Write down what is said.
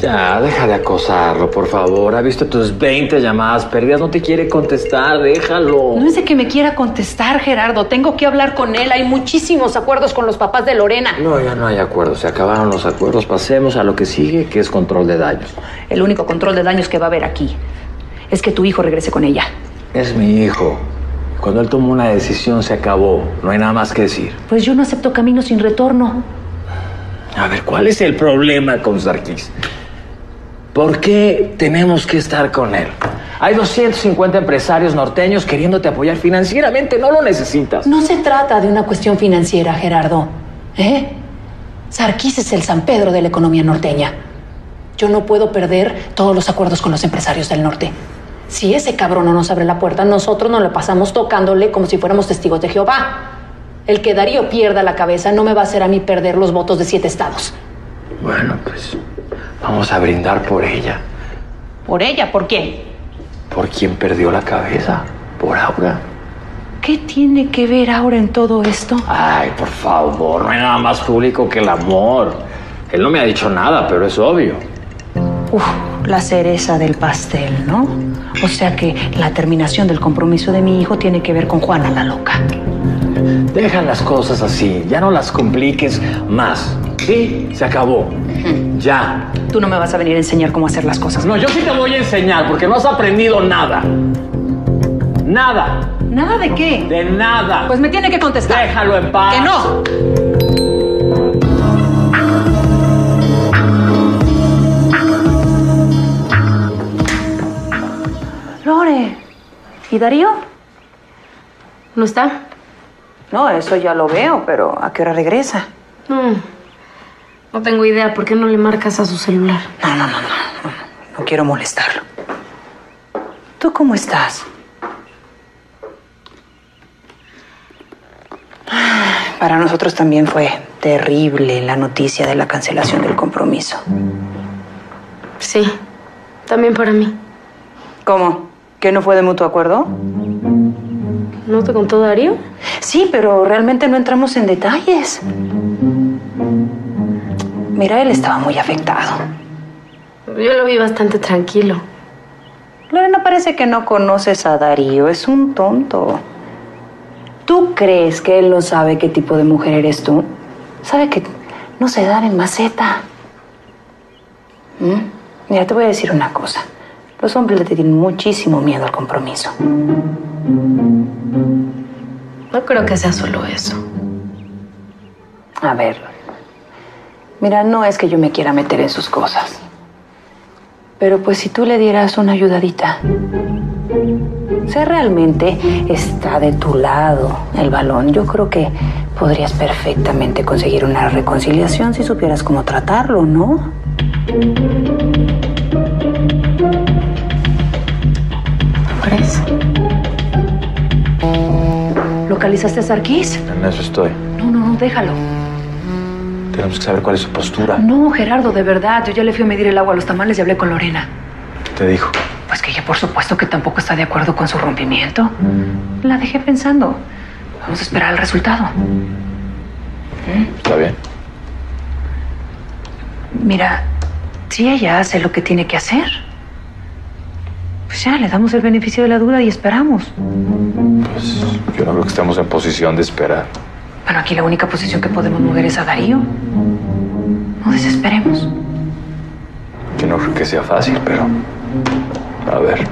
Ya, deja de acosarlo, por favor. Ha visto tus 20 llamadas perdidas. No te quiere contestar, déjalo. No es de que me quiera contestar, Gerardo. Tengo que hablar con él. Hay muchísimos acuerdos con los papás de Lorena. No, ya no hay acuerdos. Se acabaron los acuerdos. Pasemos a lo que sigue, que es control de daños. El único control de daños que va a haber aquí es que tu hijo regrese con ella. Es mi hijo. Cuando él tomó una decisión, se acabó. No hay nada más que decir. Pues yo no acepto camino sin retorno. A ver, ¿cuál es el problema con Sarkis? ¿Por qué tenemos que estar con él? Hay 250 empresarios norteños queriéndote apoyar financieramente, no lo necesitas. No se trata de una cuestión financiera, Gerardo. ¿Eh? Sarkis es el San Pedro de la economía norteña. Yo no puedo perder todos los acuerdos con los empresarios del norte. Si ese cabrón no nos abre la puerta, nosotros nos la pasamos tocándole como si fuéramos testigos de Jehová. El que Darío pierda la cabeza no me va a hacer a mí perder los votos de siete estados. Bueno, pues vamos a brindar por ella. ¿Por ella? ¿Por qué? ¿Por quién perdió la cabeza? ¿Por Aura? ¿Qué tiene que ver ahora en todo esto? Ay, por favor, no hay nada más público que el amor. Él no me ha dicho nada, pero es obvio. Uf, la cereza del pastel, ¿no? O sea que la terminación del compromiso de mi hijo tiene que ver con Juana la loca. Deja las cosas así, ya no las compliques más. Sí, se acabó. Ya. Tú no me vas a venir a enseñar cómo hacer las cosas. No, yo sí te voy a enseñar porque no has aprendido nada. Nada. ¿Nada de qué? De nada. Pues me tiene que contestar. Déjalo en paz. ¡Que no! ¿Y Darío? ¿No está? No, eso ya lo veo, pero ¿a qué hora regresa? No. No tengo idea. ¿Por qué no le marcas a su celular? No, no, no, no. No, no quiero molestarlo. ¿Tú cómo estás? Para nosotros también fue terrible la noticia de la cancelación del compromiso. Sí. También para mí. ¿Cómo? ¿Que no fue de mutuo acuerdo? ¿No te contó Darío? Sí, pero realmente no entramos en detalles. Mira, él estaba muy afectado. Yo lo vi bastante tranquilo. Lorena parece que no conoces a Darío, es un tonto. ¿Tú crees que él no sabe qué tipo de mujer eres tú? Sabe que no se dan en maceta. ¿Mm? Mira, te voy a decir una cosa. Los hombres le tienen muchísimo miedo al compromiso. No creo que sea solo eso. A ver, mira, no es que yo me quiera meter en sus cosas. Pero pues si tú le dieras una ayudadita. Si realmente está de tu lado el balón, yo creo que podrías perfectamente conseguir una reconciliación si supieras cómo tratarlo, ¿no? ¿Crees? ¿Localizaste a Sarkis? En eso estoy. No, no, no, déjalo. Tenemos que saber cuál es su postura. No, Gerardo, de verdad. Yo ya le fui a medir el agua a los tamales y hablé con Lorena. ¿Qué te dijo? Pues que ella, por supuesto, que tampoco está de acuerdo con su rompimiento. La dejé pensando. Vamos a esperar el resultado. Está bien. Mira, si ella hace lo que tiene que hacer, pues ya le damos el beneficio de la duda y esperamos. Pues yo no creo que estemos en posición de esperar. Bueno, aquí la única posición que podemos mover es a Darío. No desesperemos. Yo no creo que sea fácil, pero... A ver.